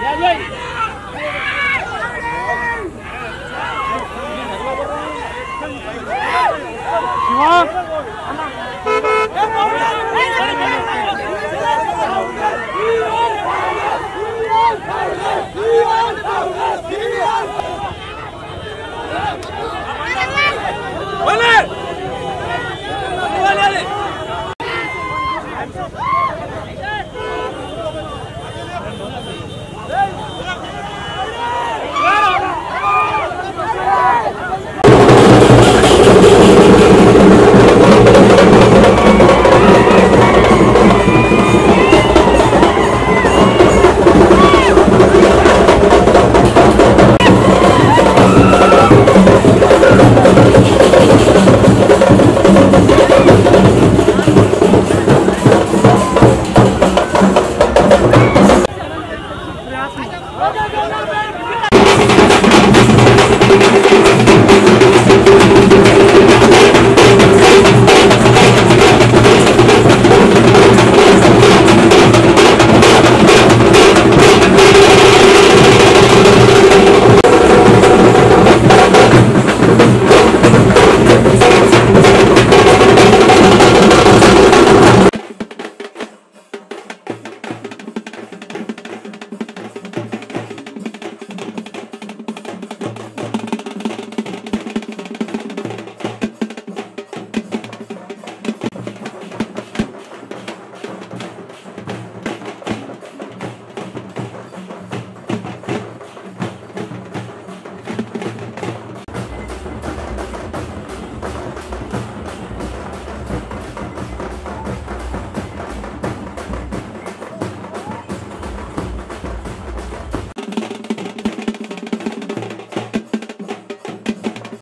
一二